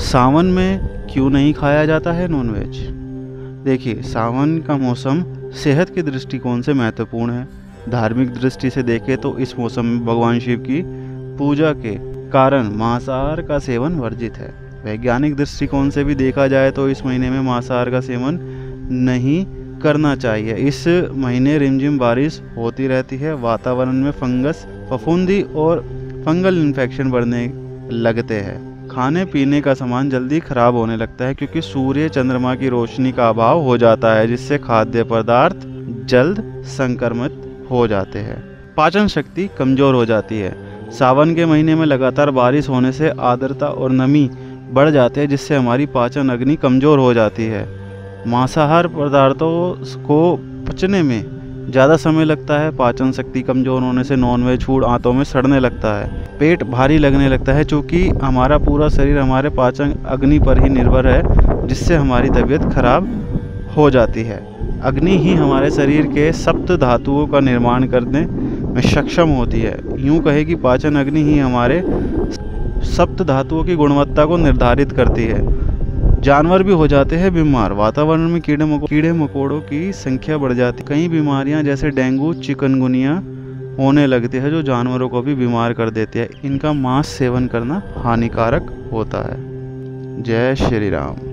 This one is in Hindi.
सावन में क्यों नहीं खाया जाता है नॉनवेज? देखिए, सावन का मौसम सेहत के दृष्टिकोण से महत्वपूर्ण है। धार्मिक दृष्टि से देखें तो इस मौसम में भगवान शिव की पूजा के कारण मांसाहार का सेवन वर्जित है। वैज्ञानिक दृष्टिकोण से भी देखा जाए तो इस महीने में मांसाहार का सेवन नहीं करना चाहिए। इस महीने रिमझिम बारिश होती रहती है। वातावरण में फंगस, फफूंदी और फंगल इन्फेक्शन बढ़ने लगते हैं। खाने पीने का सामान जल्दी खराब होने लगता है क्योंकि सूर्य चंद्रमा की रोशनी का अभाव हो जाता है, जिससे खाद्य पदार्थ जल्द संक्रमित हो जाते हैं। पाचन शक्ति कमज़ोर हो जाती है। सावन के महीने में लगातार बारिश होने से आर्द्रता और नमी बढ़ जाते हैं, जिससे हमारी पाचन अग्नि कमज़ोर हो जाती है। मांसाहार पदार्थों को पचने में ज़्यादा समय लगता है, पाचन शक्ति कमज़ोर होने से नॉनवेज फ़ूड आंतों में सड़ने लगता है। पेट भारी लगने लगता है, चूँकि हमारा पूरा शरीर हमारे पाचन अग्नि पर ही निर्भर है, जिससे हमारी तबीयत खराब हो जाती है। अग्नि ही हमारे शरीर के सप्त धातुओं का निर्माण करने में सक्षम होती है। यूँ कहे कि पाचन अग्नि ही हमारे सप्त धातुओं की गुणवत्ता को निर्धारित करती है। जानवर भी हो जाते हैं बीमार। वातावरण में कीड़े मको, कीड़े मकोड़ों की संख्या बढ़ जाती कई बीमारियाँ जैसे डेंगू, चिकनगुनिया होने लगती है, जो जानवरों को भी बीमार कर देती है। इनका मांस सेवन करना हानिकारक होता है। जय श्री राम।